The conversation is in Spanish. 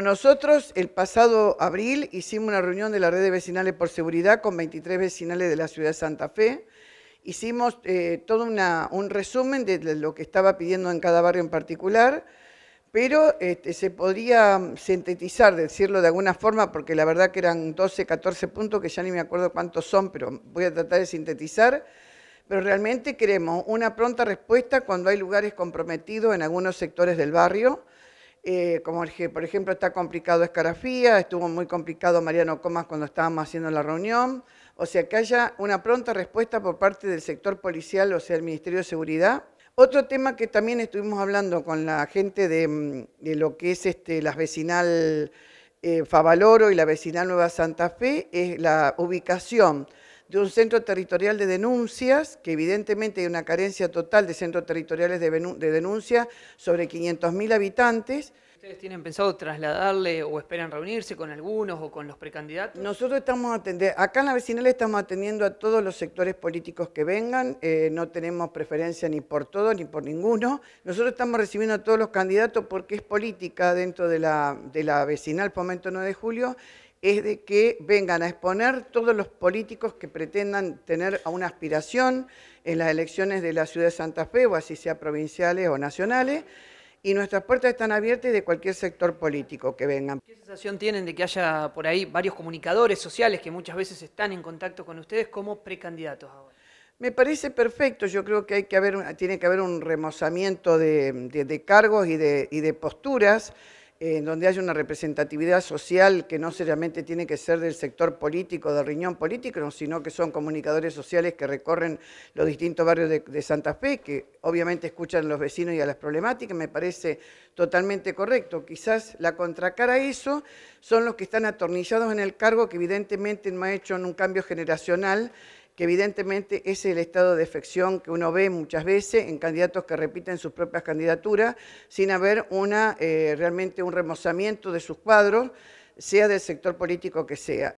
Nosotros el pasado abril hicimos una reunión de la red de vecinales por seguridad con 23 vecinales de la ciudad de Santa Fe. Hicimos eh, todo un resumen de lo que estaba pidiendo en cada barrio en particular, pero este, se podría sintetizar, decirlo de alguna forma, porque la verdad que eran 12, 14 puntos, que ya ni me acuerdo cuántos son, pero voy a tratar de sintetizar. Pero realmente queremos una pronta respuesta cuando hay lugares comprometidos en algunos sectores del barrio, eh, como por ejemplo está complicado Escarafía, estuvo muy complicado Mariano Comas cuando estábamos haciendo la reunión, o sea que haya una pronta respuesta por parte del sector policial, o sea el Ministerio de Seguridad. Otro tema que también estuvimos hablando con la gente de, mm, lo que es este, la vecinal eh, Favaloro y la vecinal Nueva Santa Fe es la ubicación de un centro territorial de denuncias, que evidentemente hay una carencia total de centros territoriales de, denuncia sobre 500.000 habitantes. ¿Ustedes tienen pensado trasladarle o esperan reunirse con algunos o con los precandidatos? Nosotros estamos atendiendo, acá en la vecinal estamos atendiendo a todos los sectores políticos que vengan, eh, no tenemos preferencia ni por todos ni por ninguno. Nosotros estamos recibiendo a todos los candidatos porque es política dentro de la, de la vecinal Fomento 9 de Julio es de que vengan a exponer todos los políticos que pretendan tener una aspiración en las elecciones de la ciudad de Santa Fe, o así sea provinciales o nacionales, y nuestras puertas están abiertas de cualquier sector político que vengan. ¿Qué sensación tienen de que haya por ahí varios comunicadores sociales que muchas veces están en contacto con ustedes como precandidatos ahora? Me parece perfecto, yo creo que, hay que haber, tiene que haber un remozamiento de, cargos y de posturas, en donde haya una representatividad social que no solamente tiene que ser del sector político, del riñón político, sino que son comunicadores sociales que recorren los distintos barrios de, Santa Fe, que obviamente escuchan a los vecinos y a las problemáticas, me parece totalmente correcto. Quizás la contracara a eso son los que están atornillados en el cargo, que evidentemente no ha hecho un cambio generacional que evidentemente es el estado de defección que uno ve muchas veces en candidatos que repiten sus propias candidaturas sin haber una, eh, realmente un remozamiento de sus cuadros, sea del sector político que sea.